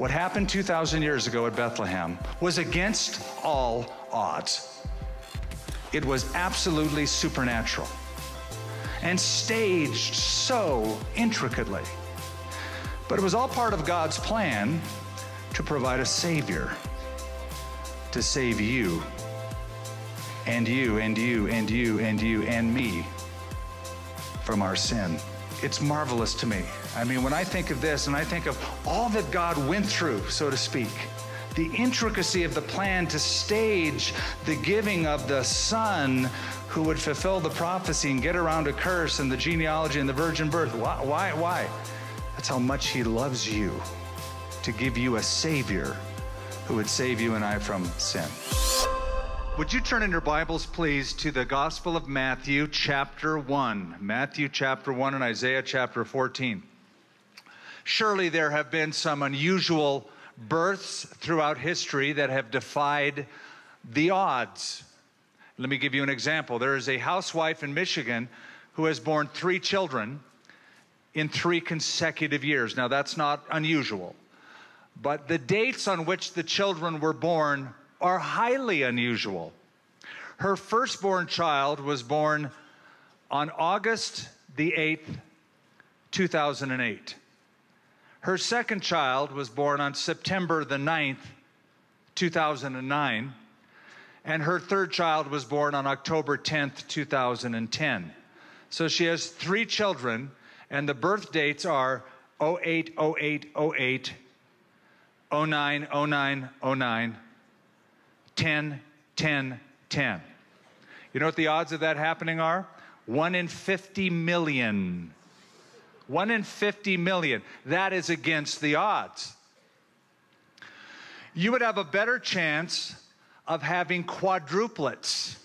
What happened 2,000 years ago at Bethlehem was against all odds. It was absolutely supernatural and staged so intricately. But it was all part of God's plan to provide a Savior to save you and you and you and you and you and me from our sin. It's marvelous to me. I mean, when I think of this and I think of all that God went through, so to speak, the intricacy of the plan to stage the giving of the Son who would fulfill the prophecy and get around a curse and the genealogy and the virgin birth. Why? Why? Why? That's how much He loves you to give you a Savior who would save you and I from sin. Would you turn in your Bibles, please, to the Gospel of Matthew, chapter 1? Matthew, chapter 1, and Isaiah, chapter 14. Surely there have been some unusual births throughout history that have defied the odds. Let me give you an example. There is a housewife in Michigan who has borne three children in three consecutive years. Now, that's not unusual, but the dates on which the children were born are highly unusual. Her firstborn child was born on August the 8th, 2008. Her second child was born on September the 9th, 2009. And her third child was born on October 10th, 2010. So she has three children, and the birth dates are 08, 08, 08, 09, 09, 09, 10, 10, 10. You know what the odds of that happening are? One in 50 million. One in 50 million. That is against the odds. You would have a better chance of having quadruplets.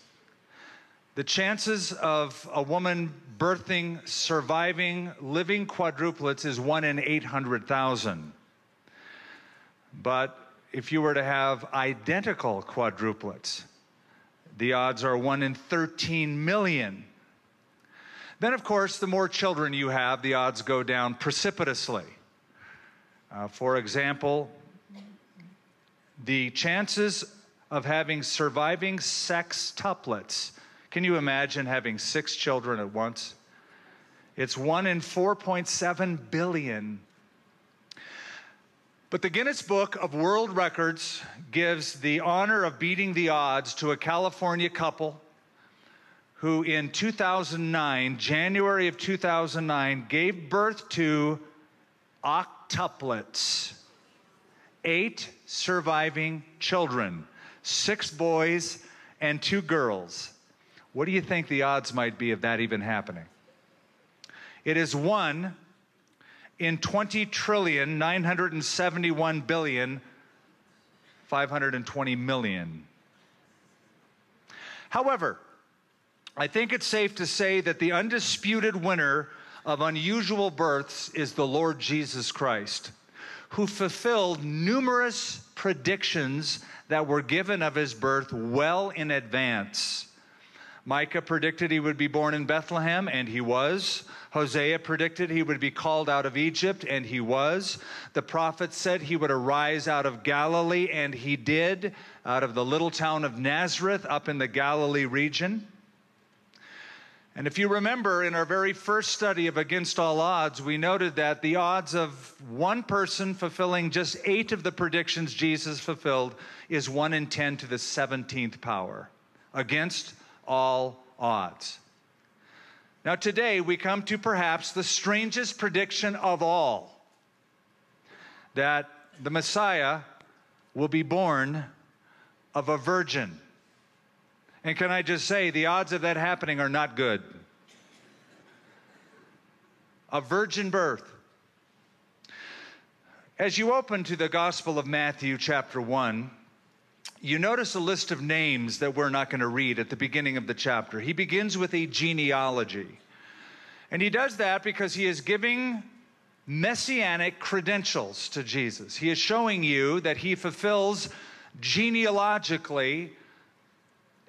The chances of a woman birthing, surviving, living quadruplets is one in 800,000. But if you were to have identical quadruplets, the odds are one in 13 million. Then, of course, the more children you have, the odds go down precipitously. Uh, for example, the chances of having surviving sextuplets. Can you imagine having six children at once? It's one in 4.7 billion. But the Guinness Book of World Records gives the honor of beating the odds to a California couple who in 2009, January of 2009, gave birth to octuplets, eight surviving children, six boys and two girls. What do you think the odds might be of that even happening? It is one in 20 trillion, 971 billion, 520 million. However, I think it's safe to say that the undisputed winner of unusual births is the Lord Jesus Christ, who fulfilled numerous predictions that were given of his birth well in advance. Micah predicted he would be born in Bethlehem, and he was. Hosea predicted he would be called out of Egypt, and he was. The prophet said he would arise out of Galilee, and he did, out of the little town of Nazareth up in the Galilee region. And if you remember in our very first study of Against All Odds, we noted that the odds of one person fulfilling just eight of the predictions Jesus fulfilled is one in 10 to the 17th power. Against all odds. Now, today we come to perhaps the strangest prediction of all that the Messiah will be born of a virgin. And can I just say, the odds of that happening are not good. A virgin birth. As you open to the Gospel of Matthew, chapter 1, you notice a list of names that we're not going to read at the beginning of the chapter. He begins with a genealogy. And he does that because he is giving messianic credentials to Jesus. He is showing you that he fulfills genealogically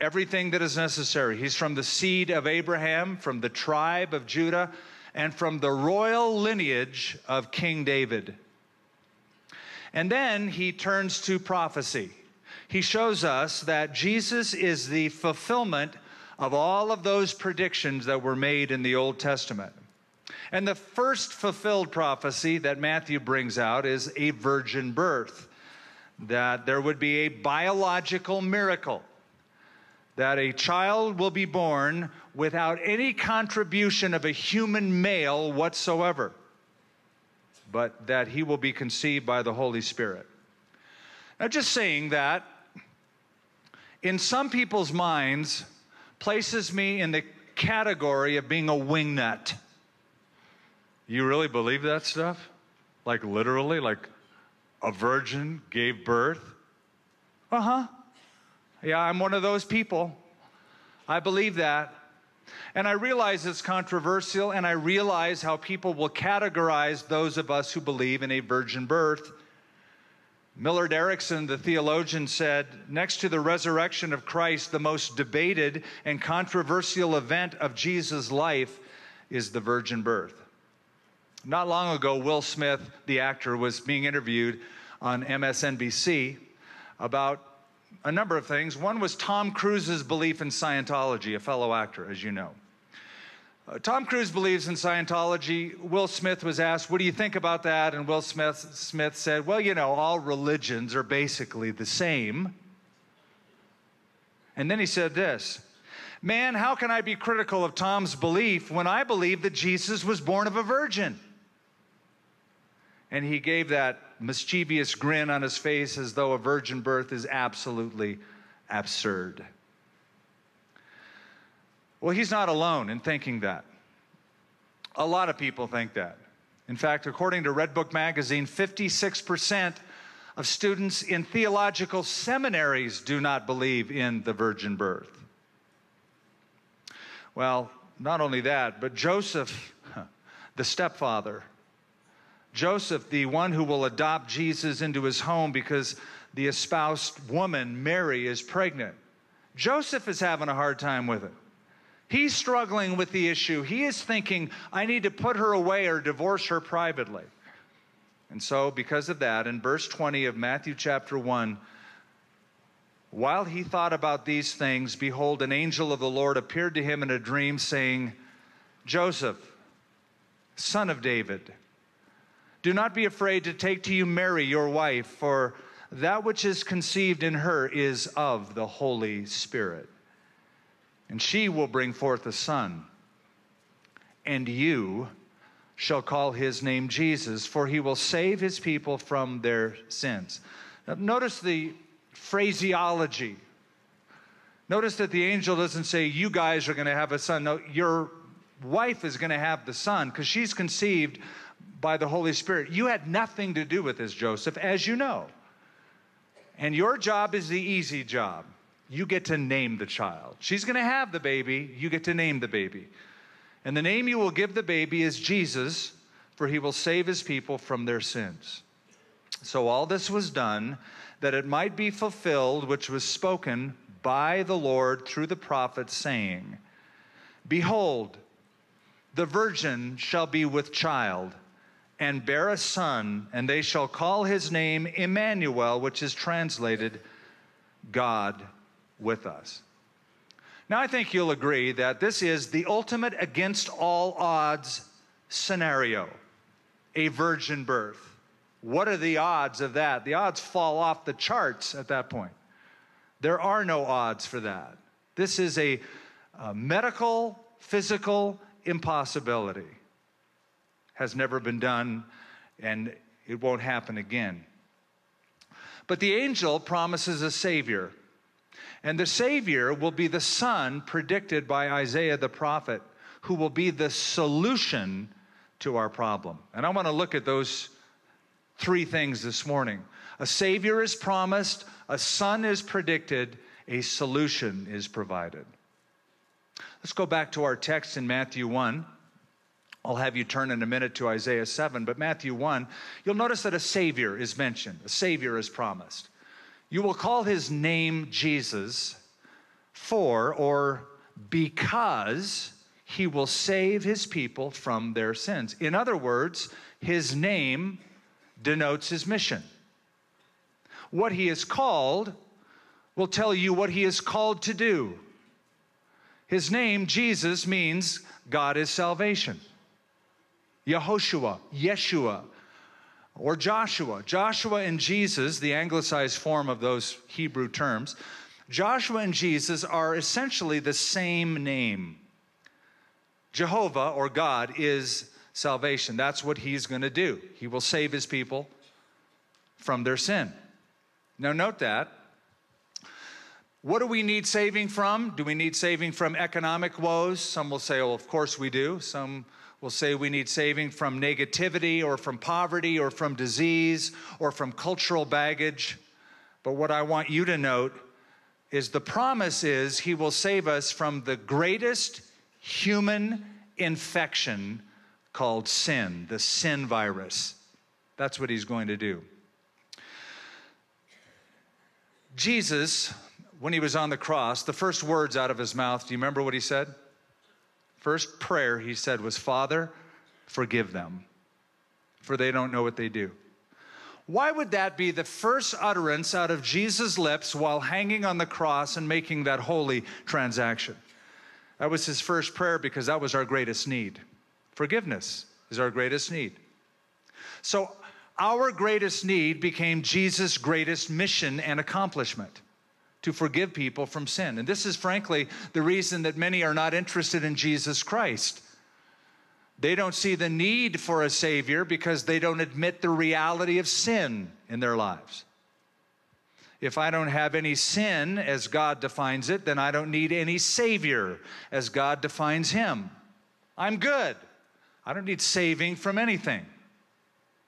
everything that is necessary. He's from the seed of Abraham, from the tribe of Judah, and from the royal lineage of King David. And then he turns to prophecy. He shows us that Jesus is the fulfillment of all of those predictions that were made in the Old Testament. And the first fulfilled prophecy that Matthew brings out is a virgin birth, that there would be a biological miracle, that a child will be born without any contribution of a human male whatsoever, but that he will be conceived by the Holy Spirit. Now, just saying that, in some people's minds, places me in the category of being a wingnut. You really believe that stuff? Like literally, like a virgin gave birth? Uh huh. Yeah, I'm one of those people. I believe that. And I realize it's controversial, and I realize how people will categorize those of us who believe in a virgin birth. Millard Erickson, the theologian, said next to the resurrection of Christ, the most debated and controversial event of Jesus' life is the virgin birth. Not long ago, Will Smith, the actor, was being interviewed on MSNBC about a number of things. One was Tom Cruise's belief in Scientology, a fellow actor, as you know. Uh, Tom Cruise believes in Scientology. Will Smith was asked, What do you think about that? And Will Smith, Smith said, Well, you know, all religions are basically the same. And then he said this Man, how can I be critical of Tom's belief when I believe that Jesus was born of a virgin? And he gave that mischievous grin on his face as though a virgin birth is absolutely absurd. Well, he's not alone in thinking that. A lot of people think that. In fact, according to Redbook magazine, 56% of students in theological seminaries do not believe in the virgin birth. Well, not only that, but Joseph, the stepfather, Joseph, the one who will adopt Jesus into his home because the espoused woman, Mary, is pregnant. Joseph is having a hard time with it. He's struggling with the issue. He is thinking, I need to put her away or divorce her privately. And so, because of that, in verse 20 of Matthew chapter 1, while he thought about these things, behold, an angel of the Lord appeared to him in a dream, saying, Joseph, son of David, do not be afraid to take to you Mary, your wife, for that which is conceived in her is of the Holy Spirit. And she will bring forth a son, and you shall call his name Jesus, for he will save his people from their sins. Now, notice the phraseology. Notice that the angel doesn't say, You guys are going to have a son. No, your wife is going to have the son because she's conceived by the Holy Spirit. You had nothing to do with this, Joseph, as you know. And your job is the easy job. You get to name the child. She's going to have the baby. You get to name the baby. And the name you will give the baby is Jesus, for he will save his people from their sins. So all this was done that it might be fulfilled, which was spoken by the Lord through the prophet, saying, Behold, the virgin shall be with child and bear a son, and they shall call his name Emmanuel, which is translated God with us. Now, I think you'll agree that this is the ultimate against all odds scenario a virgin birth. What are the odds of that? The odds fall off the charts at that point. There are no odds for that. This is a, a medical, physical impossibility has never been done and it won't happen again. But the angel promises a Savior. And the Savior will be the Son predicted by Isaiah the prophet, who will be the solution to our problem. And I want to look at those three things this morning. A Savior is promised, a Son is predicted, a solution is provided. Let's go back to our text in Matthew 1. I'll have you turn in a minute to Isaiah 7, but Matthew 1, you'll notice that a Savior is mentioned. A Savior is promised. You will call his name Jesus for or because he will save his people from their sins. In other words, his name denotes his mission. What he is called will tell you what he is called to do. His name, Jesus, means God is salvation. Yehoshua, Yeshua, or Joshua. Joshua and Jesus, the anglicized form of those Hebrew terms, Joshua and Jesus are essentially the same name. Jehovah or God is salvation. That's what he's going to do. He will save his people from their sin. Now, note that. What do we need saving from? Do we need saving from economic woes? Some will say, well, of course we do. Some will say we need saving from negativity or from poverty or from disease or from cultural baggage. But what I want you to note is the promise is he will save us from the greatest human infection called sin, the sin virus. That's what he's going to do. Jesus, when he was on the cross, the first words out of his mouth, do you remember what he said? First prayer he said was, Father, forgive them, for they don't know what they do. Why would that be the first utterance out of Jesus' lips while hanging on the cross and making that holy transaction? That was his first prayer because that was our greatest need. Forgiveness is our greatest need. So, our greatest need became Jesus' greatest mission and accomplishment to forgive people from sin. And this is frankly the reason that many are not interested in Jesus Christ. They don't see the need for a Savior because they don't admit the reality of sin in their lives. If I don't have any sin as God defines it, then I don't need any Savior as God defines Him. I'm good. I don't need saving from anything.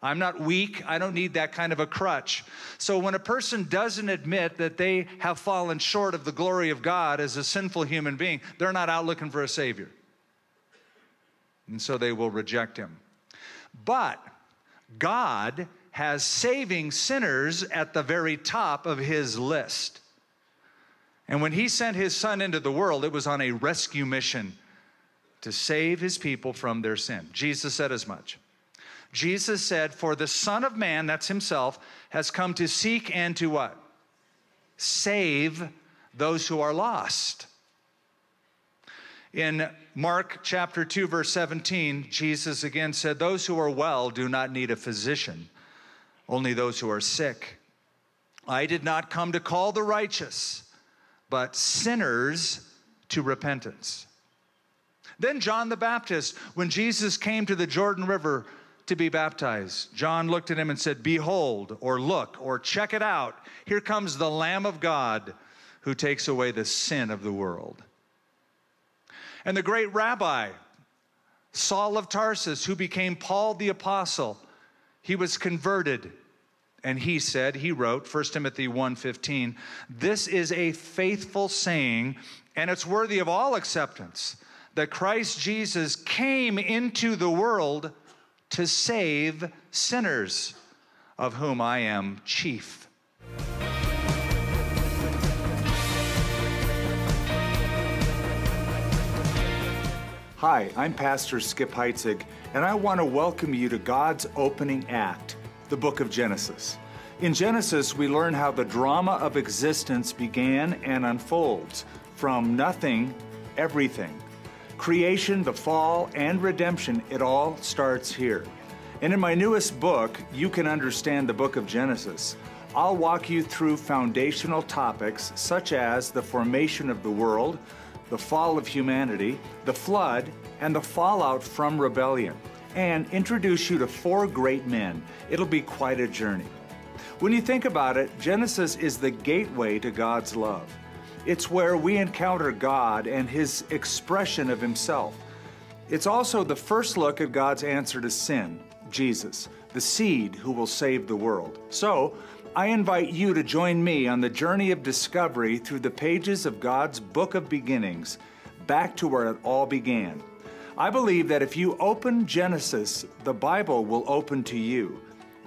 I'm not weak. I don't need that kind of a crutch. So when a person doesn't admit that they have fallen short of the glory of God as a sinful human being, they're not out looking for a Savior. And so they will reject Him. But God has saving sinners at the very top of His list. And when He sent His Son into the world, it was on a rescue mission to save His people from their sin. Jesus said as much. Jesus said, For the Son of Man, that's himself, has come to seek and to what? Save those who are lost. In Mark chapter 2, verse 17, Jesus again said, Those who are well do not need a physician, only those who are sick. I did not come to call the righteous, but sinners to repentance. Then John the Baptist, when Jesus came to the Jordan River to be baptized. John looked at him and said, Behold, or look, or check it out. Here comes the Lamb of God who takes away the sin of the world. And the great rabbi, Saul of Tarsus, who became Paul the Apostle, he was converted. And he said, he wrote, 1 Timothy 1:15, this is a faithful saying, and it's worthy of all acceptance, that Christ Jesus came into the world to save sinners, of whom I am chief. Hi, I'm Pastor Skip Heitzig, and I want to welcome you to God's opening act, the book of Genesis. In Genesis, we learn how the drama of existence began and unfolds from nothing, everything. Creation, the fall, and redemption, it all starts here. And in my newest book, You Can Understand the Book of Genesis, I'll walk you through foundational topics such as the formation of the world, the fall of humanity, the flood, and the fallout from rebellion, and introduce you to four great men. It'll be quite a journey. When you think about it, Genesis is the gateway to God's love. It's where we encounter God and His expression of Himself. It's also the first look at God's answer to sin, Jesus, the seed who will save the world. So, I invite you to join me on the journey of discovery through the pages of God's book of beginnings, back to where it all began. I believe that if you open Genesis, the Bible will open to you.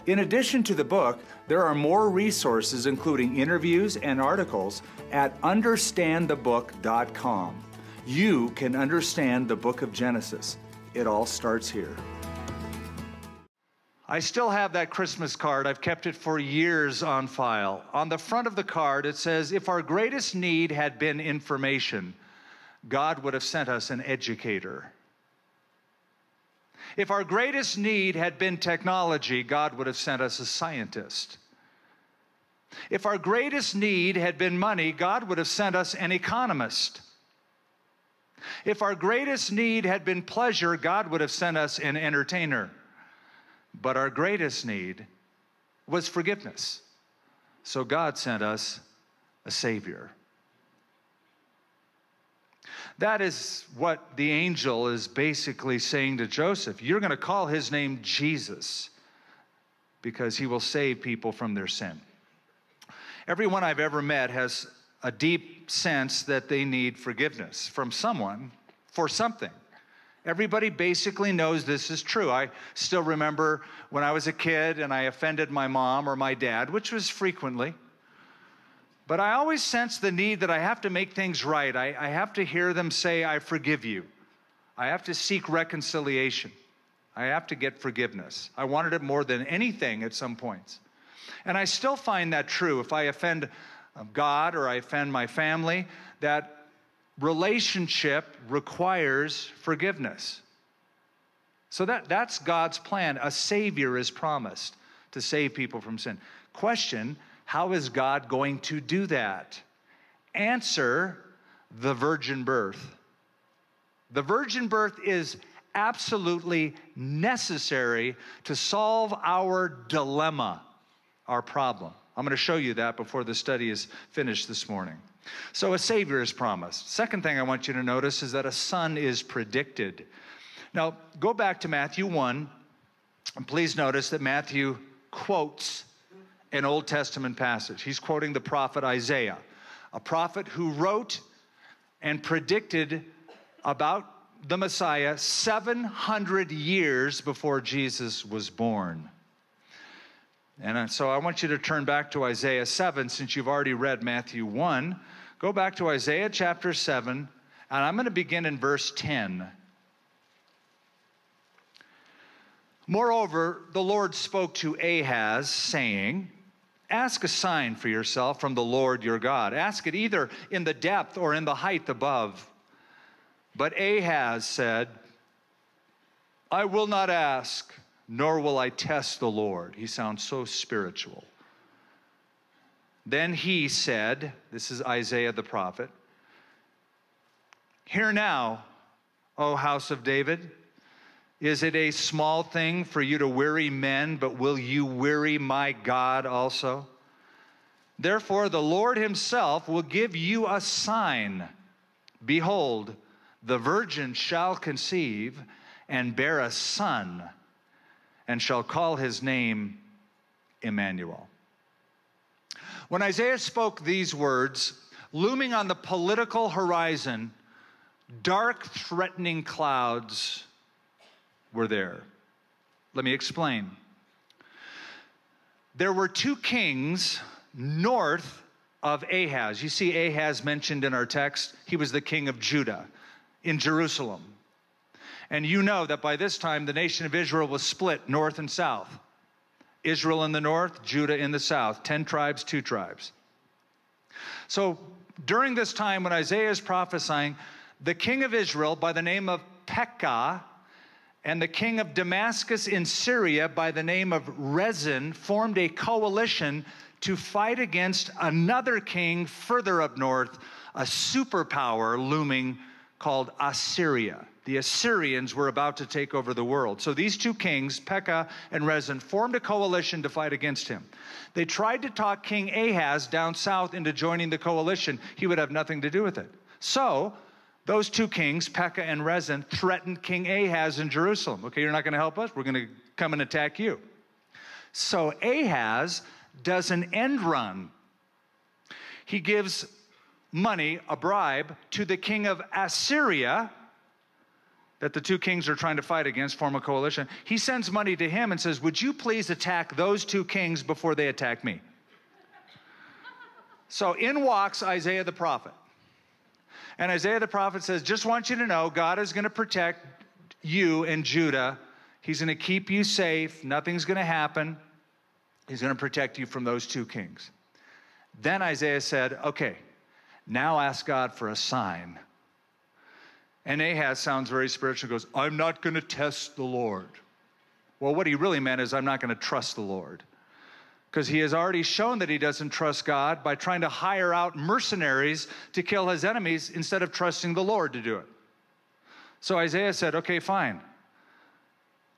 In addition to the book, there are more resources, including interviews and articles, at understandthebook.com. You can understand the book of Genesis. It all starts here. I still have that Christmas card. I've kept it for years on file. On the front of the card, it says, If our greatest need had been information, God would have sent us an educator. If our greatest need had been technology, God would have sent us a scientist. If our greatest need had been money, God would have sent us an economist. If our greatest need had been pleasure, God would have sent us an entertainer. But our greatest need was forgiveness. So God sent us a Savior. That is what the angel is basically saying to Joseph. You're going to call his name Jesus because he will save people from their sin. Everyone I've ever met has a deep sense that they need forgiveness from someone for something. Everybody basically knows this is true. I still remember when I was a kid and I offended my mom or my dad, which was frequently. But I always sense the need that I have to make things right. I, I have to hear them say, I forgive you. I have to seek reconciliation. I have to get forgiveness. I wanted it more than anything at some points. And I still find that true. If I offend um, God or I offend my family, that relationship requires forgiveness. So that, that's God's plan. A Savior is promised to save people from sin. Question How is God going to do that? Answer the virgin birth. The virgin birth is absolutely necessary to solve our dilemma our problem. I'm going to show you that before the study is finished this morning. So, a Savior is promised. Second thing I want you to notice is that a Son is predicted. Now, go back to Matthew 1, and please notice that Matthew quotes an Old Testament passage. He's quoting the prophet Isaiah, a prophet who wrote and predicted about the Messiah 700 years before Jesus was born. And so I want you to turn back to Isaiah 7 since you've already read Matthew 1. Go back to Isaiah chapter 7, and I'm going to begin in verse 10. Moreover, the Lord spoke to Ahaz, saying, Ask a sign for yourself from the Lord your God. Ask it either in the depth or in the height above. But Ahaz said, I will not ask nor will I test the Lord. He sounds so spiritual. Then he said, This is Isaiah the prophet, Hear now, O house of David, is it a small thing for you to weary men, but will you weary my God also? Therefore, the Lord himself will give you a sign. Behold, the virgin shall conceive and bear a son and shall call his name Emmanuel. When Isaiah spoke these words, looming on the political horizon, dark, threatening clouds were there. Let me explain. There were two kings north of Ahaz. You see Ahaz mentioned in our text. He was the king of Judah in Jerusalem. And you know that by this time the nation of Israel was split north and south. Israel in the north, Judah in the south, 10 tribes, two tribes. So during this time when Isaiah is prophesying, the king of Israel by the name of Pekah and the king of Damascus in Syria by the name of Rezin formed a coalition to fight against another king further up north, a superpower looming called Assyria the Assyrians were about to take over the world. So these two kings, Pekah and Rezin, formed a coalition to fight against him. They tried to talk King Ahaz down south into joining the coalition. He would have nothing to do with it. So those two kings, Pekah and Rezin, threatened King Ahaz in Jerusalem. Okay, you're not going to help us? We're going to come and attack you. So Ahaz does an end run. He gives money, a bribe, to the king of Assyria that the two kings are trying to fight against form a coalition, he sends money to him and says, Would you please attack those two kings before they attack me? so in walks Isaiah the prophet. And Isaiah the prophet says, Just want you to know, God is going to protect you and Judah He's going to keep you safe. Nothing's going to happen. He's going to protect you from those two kings. Then Isaiah said, Okay, now ask God for a sign. And Ahaz sounds very spiritual, goes, I'm not going to test the Lord. Well, what he really meant is, I'm not going to trust the Lord. Because he has already shown that he doesn't trust God by trying to hire out mercenaries to kill his enemies instead of trusting the Lord to do it. So Isaiah said, Okay, fine.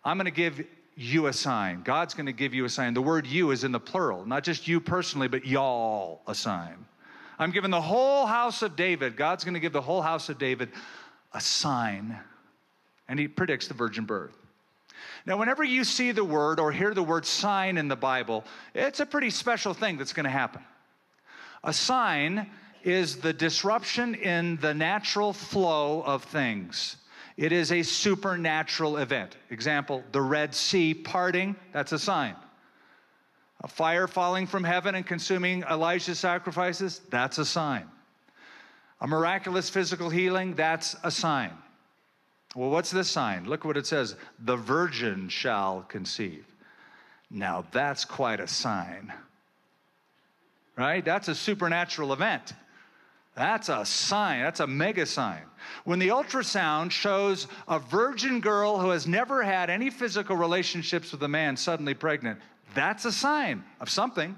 I'm going to give you a sign. God's going to give you a sign. The word you is in the plural, not just you personally, but y'all a sign. I'm giving the whole house of David, God's going to give the whole house of David a sign. And he predicts the virgin birth. Now, whenever you see the word or hear the word sign in the Bible, it's a pretty special thing that's going to happen. A sign is the disruption in the natural flow of things. It is a supernatural event. Example, the Red Sea parting, that's a sign. A fire falling from heaven and consuming Elijah's sacrifices, that's a sign. A miraculous physical healing, that's a sign. Well, what's this sign? Look what it says the virgin shall conceive. Now, that's quite a sign, right? That's a supernatural event. That's a sign. That's a mega sign. When the ultrasound shows a virgin girl who has never had any physical relationships with a man suddenly pregnant, that's a sign of something.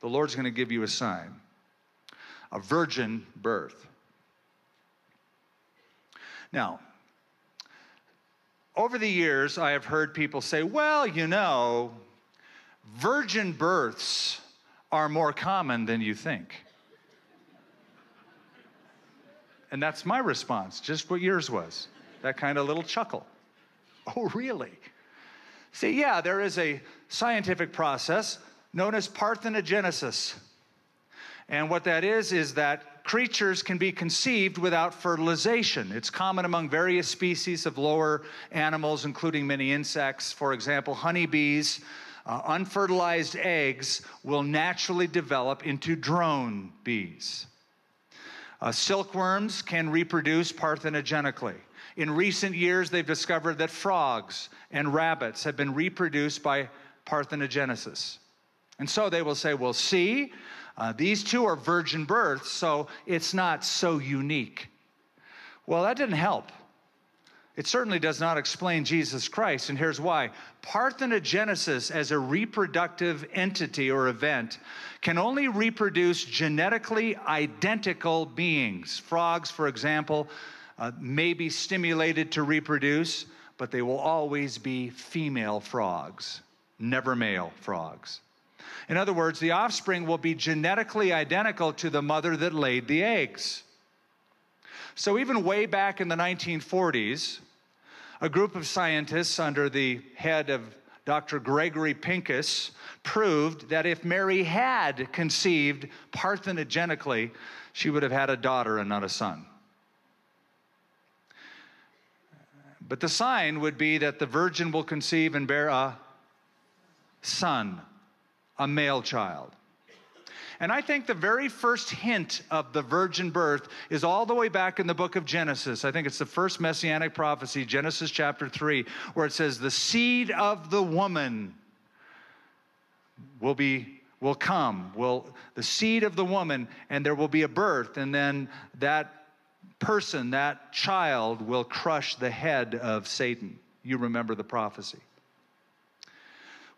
The Lord's going to give you a sign a virgin birth. Now, over the years, I have heard people say, well, you know, virgin births are more common than you think. And that's my response, just what yours was. That kind of little chuckle. Oh, really? See, yeah, there is a scientific process known as parthenogenesis. And what that is, is that creatures can be conceived without fertilization. It's common among various species of lower animals, including many insects. For example, honeybees, uh, unfertilized eggs will naturally develop into drone bees. Uh, silkworms can reproduce parthenogenically. In recent years, they've discovered that frogs and rabbits have been reproduced by parthenogenesis. And so they will say, well, see, uh, these two are virgin births, so it's not so unique. Well, that didn't help. It certainly does not explain Jesus Christ, and here's why. Parthenogenesis as a reproductive entity or event can only reproduce genetically identical beings. Frogs, for example, uh, may be stimulated to reproduce, but they will always be female frogs, never male frogs. In other words, the offspring will be genetically identical to the mother that laid the eggs. So, even way back in the 1940s, a group of scientists under the head of Dr. Gregory Pincus proved that if Mary had conceived parthenogenically, she would have had a daughter and not a son. But the sign would be that the virgin will conceive and bear a son, a male child. And I think the very first hint of the virgin birth is all the way back in the book of Genesis. I think it's the first messianic prophecy, Genesis chapter 3, where it says, The seed of the woman will be will come will the seed of the woman and there will be a birth and then that person that child will crush the head of satan you remember the prophecy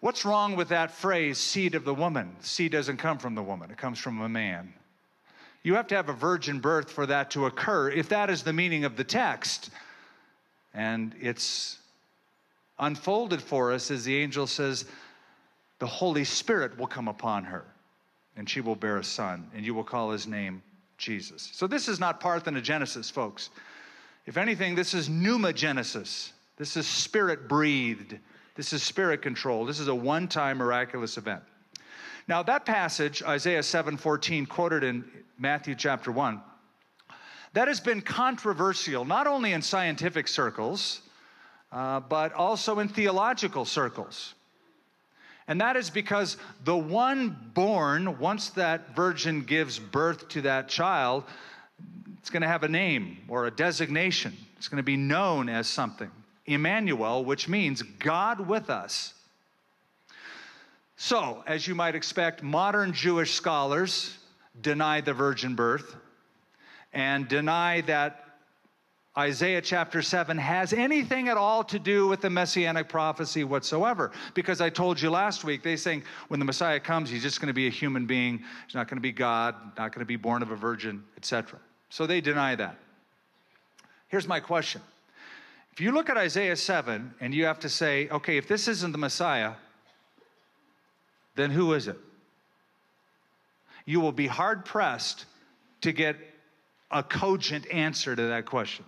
What's wrong with that phrase, seed of the woman? Seed doesn't come from the woman, it comes from a man. You have to have a virgin birth for that to occur, if that is the meaning of the text. And it's unfolded for us as the angel says, the Holy Spirit will come upon her, and she will bear a son, and you will call his name Jesus. So this is not parthenogenesis, folks. If anything, this is pneumogenesis. This is spirit breathed this is spirit control. This is a one time miraculous event. Now, that passage, Isaiah 7:14, quoted in Matthew chapter 1, that has been controversial, not only in scientific circles, uh, but also in theological circles. And that is because the one born, once that virgin gives birth to that child, it's going to have a name or a designation. It's going to be known as something. Emmanuel, which means God with us. So, as you might expect, modern Jewish scholars deny the virgin birth and deny that Isaiah chapter 7 has anything at all to do with the messianic prophecy whatsoever. Because I told you last week, they saying when the Messiah comes, he's just going to be a human being. He's not going to be God, not going to be born of a virgin, etc. So they deny that. Here's my question. If you look at Isaiah 7 and you have to say, okay, if this isn't the Messiah, then who is it? You will be hard pressed to get a cogent answer to that question.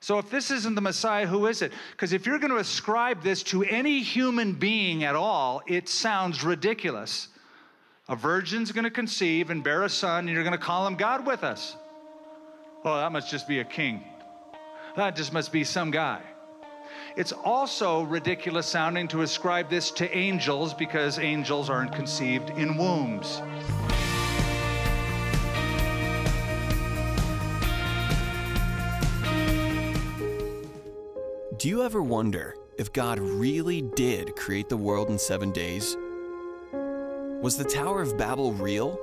So, if this isn't the Messiah, who is it? Because if you're going to ascribe this to any human being at all, it sounds ridiculous. A virgin's going to conceive and bear a son, and you're going to call him God with us. Well, that must just be a king. That just must be some guy. It's also ridiculous sounding to ascribe this to angels because angels aren't conceived in wombs. Do you ever wonder if God really did create the world in seven days? Was the Tower of Babel real?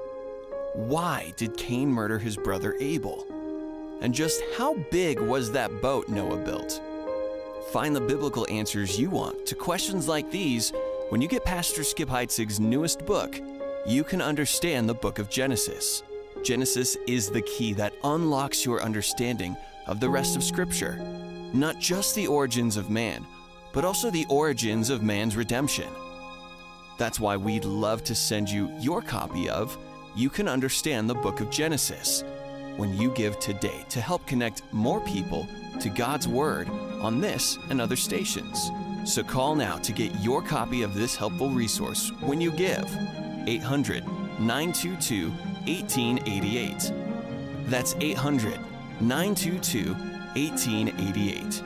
Why did Cain murder his brother Abel? And just how big was that boat Noah built? Find the biblical answers you want to questions like these when you get Pastor Skip Heitzig's newest book, You Can Understand the Book of Genesis. Genesis is the key that unlocks your understanding of the rest of Scripture not just the origins of man, but also the origins of man's redemption. That's why we'd love to send you your copy of You Can Understand the Book of Genesis when you give today to help connect more people to God's Word on this and other stations. So call now to get your copy of this helpful resource when you give 800 922 1888. That's 800 922 1888.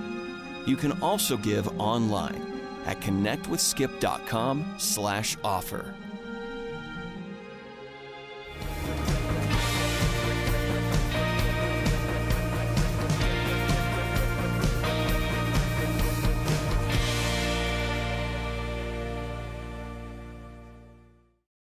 You can also give online at connectwithskip.com/offer.